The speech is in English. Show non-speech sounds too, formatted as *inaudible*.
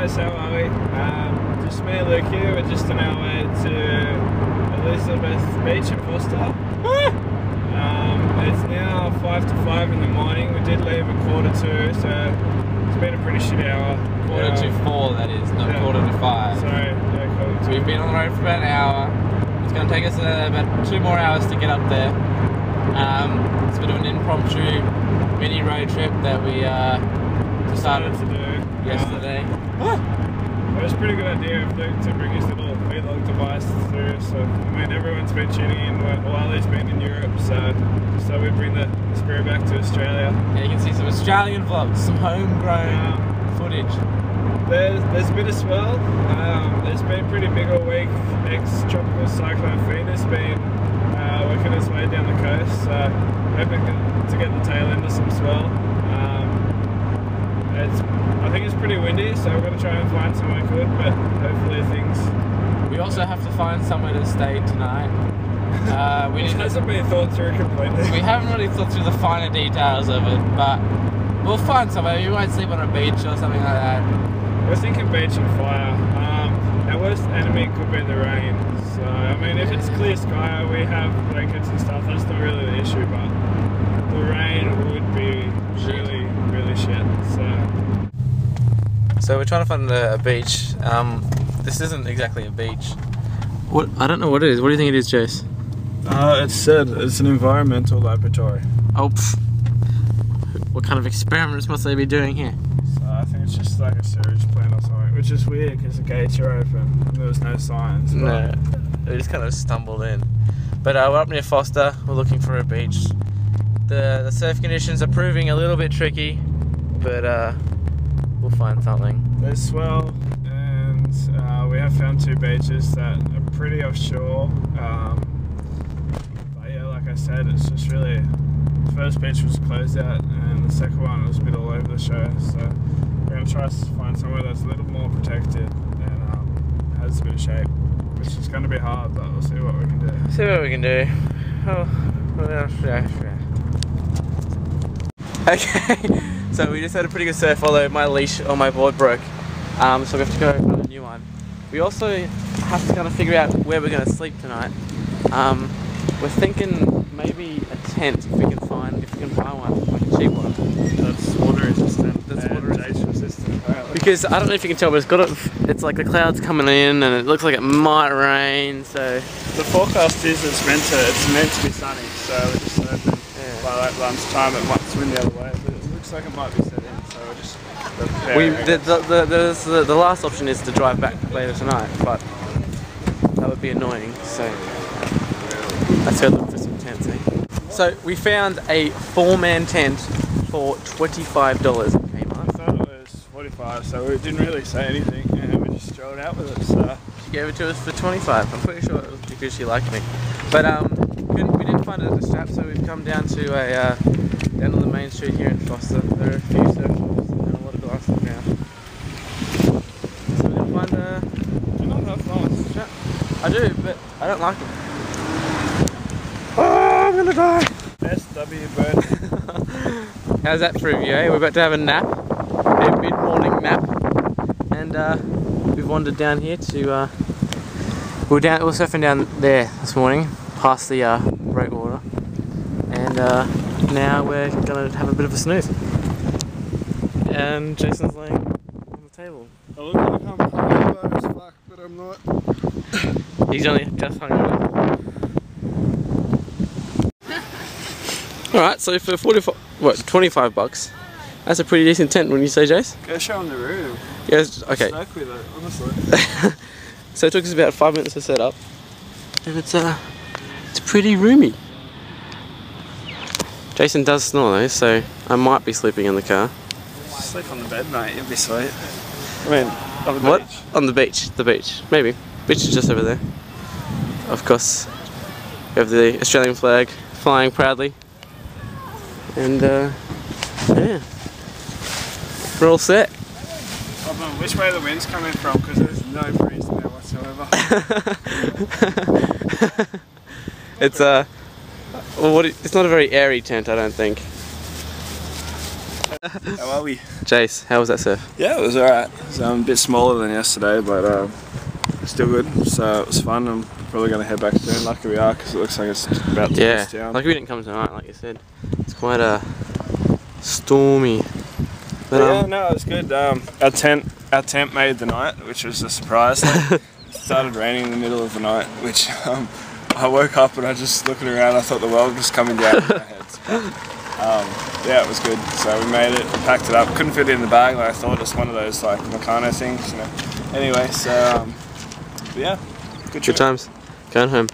guys, how are we? Um, just me and Luke here, we're just on our way to Elizabeth Beach in Forster. um, it's now 5 to 5 in the morning, we did leave a quarter to, so it's been a pretty shit hour. Quarter to four, that is, not Yeah. quarter to five. Sorry, yeah, quarter to So we've been on the road for about an hour. It's going to take us uh, about two more hours to get up there. Um, it's a bit of an impromptu mini road trip that we uh, decided to do. Yesterday. It was a pretty good idea to bring his little vlog device through. So I mean, everyone's been tuning in while he's been in Europe. So so we bring the spirit back to Australia. Yeah, you can see some Australian vlogs, some homegrown Um, footage. There's, there's a bit of swell. Um, it's been pretty big all week. Ex-tropical cyclone Phoenix been uh, working its way down the coast. So hoping to get the tail end of some swell. Um, it's, I think it's so we're going to try and find somewhere good. But hopefully things. We also have to find somewhere to stay tonight. Uh, we *laughs* Which hasn't been thought through completely. We haven't really thought through the finer details of it, but we'll find somewhere. We might sleep on a beach or something like that. We're thinking beach and fire. Um, our worst enemy could be the rain. So, I mean, if it's clear sky, we have blankets and stuff, that's not really the issue, but the rain would be really, really shit. So, So we're trying to find a, a beach. Um, this isn't exactly a beach. What? I don't know what it is. What do you think it is, Jace? uh, it's said it's an environmental laboratory. Oh, pff. what kind of experiments must they be doing here? So, I think it's just like a sewage plant or something, which is weird because the gates are open and there was no signs. but- No, we just kind of stumbled in. But uh, we're up near Forster. We're looking for a beach. The the surf conditions are proving a little bit tricky, but uh, we'll find something. There's swell, and uh, we have found two beaches that are pretty offshore. Um, but yeah, like I said, it's just really the first beach was closed out, and the second one was a bit all over the show. So we're gonna try to find somewhere that's a little more protected and um, has a bit of shape, which is gonna be hard, but we'll see what we can do. See what we can do. Oh, else? Yeah, yeah. *laughs* Okay, so we just had a pretty good surf, although my leash on my board broke. Um, so we have to go find a new one. We also have to kind of figure out where we're going to sleep tonight. Um, we're thinking maybe a tent if we can find, if we can find one, like a cheap one. That's water resistant. That's water resistant. Because I don't know if you can tell, but it's got a, it's like the clouds coming in and it looks like it might rain. So The forecast is it's meant to it's meant to be sunny, so we're just hoping Yeah. by like lunchtime it might swing the other way, but it looks like it might be set in, so we're just. We the the, the, the, last option is to drive back later tonight, but that would be annoying. So let's go look for some tents. Eh? So we found a four-man tent for twenty-five dollars at I thought it was 45, so we didn't really say anything, and we just strolled out with it. So She gave it to us for twenty-five. I'm pretty sure it was because she liked me. But um, couldn't, we didn't find it at the strap, so we've come down to a uh, down on the main street here in Forster. There are a few surf shops and a lot of glass on the ground. So we're gonna find a. do you not have phones? Shut. I do, but I don't like them. Oh, I'm gonna die. SW bird. *laughs* How's that for you, eh? We're about to have a nap, a mid-morning nap, and uh, we've wandered down here to. Uh, We're down, we were surfing down there this morning, past the uh, breakwater, and uh, now we're gonna have a bit of a snooze. And Jason's laying on the table. I look like I'm hungover as fuck, but I'm not. *coughs* He's only just hungover. Alright, so for 45, what, 25 bucks, that's a pretty decent tent, wouldn't you say, Jace? Go show him the room. Yes, okay. Stuck with it, honestly. *laughs* so it took us about five minutes to set up, and it's uh, it's pretty roomy. Jason does snore though, so I might be sleeping in the car. Sleep on the bed, mate. You'll be sweet. I mean, on the what? beach. On the beach. The beach. Maybe. Beach is just over there. Of course, we have the Australian flag flying proudly. And uh, yeah, we're all set. Hold which way the wind's coming from? Because there's no breeze there whatsoever. *laughs* *laughs* it's a, well, what? It's not a very airy tent, I don't think. How are we? Jace, how was that surf? Yeah, it was alright. Was um, a bit smaller than yesterday, but uh, still good. So it was fun. I'm probably going to head back soon. Lucky we are because it looks like it's about to Yeah, down. like we didn't come tonight, like you said. It's quite uh, stormy. But yeah, um, no, it was good. Um, our tent, our tent made the night, which was a surprise. *laughs* It started raining in the middle of the night, which um, I woke up and I just looking around. I thought the world was coming down in my *laughs* head. But, um, yeah, it was good. So we made it, packed it up. Couldn't fit it in the bag like I thought. It's one of those like Meccano things, you know. Anyway, so um, yeah, good, good times. Going home.